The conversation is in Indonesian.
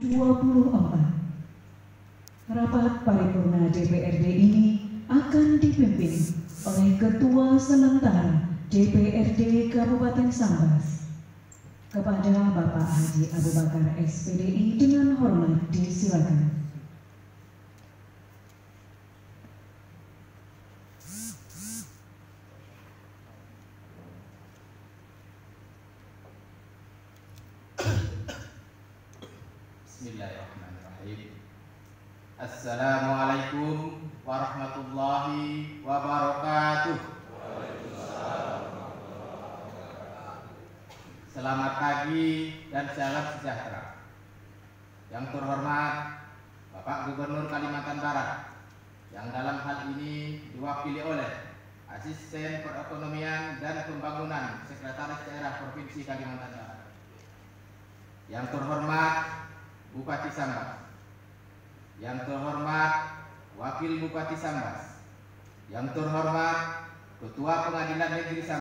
24. Rapat paripurna DPRD ini akan dipimpin oleh Ketua Sementara DPRD Kabupaten Sambas. Kepada Bapak Haji Abu Bakar SPDI dengan Bismillahirrahmanirrahim. Assalamualaikum warahmatullahi wabarakatuh. Selamat pagi dan salam sejahtera. Yang terhormat Bapak Gubernur Kalimantan Barat yang dalam hal ini diwakili oleh Asisten Perekonomian dan Pembangunan Sekretaris Daerah Provinsi Kalimantan Barat. Yang terhormat Bupati Sambas, yang terhormat Wakil Bupati Sambas, yang terhormat Ketua Pengadilan Negeri Sambas,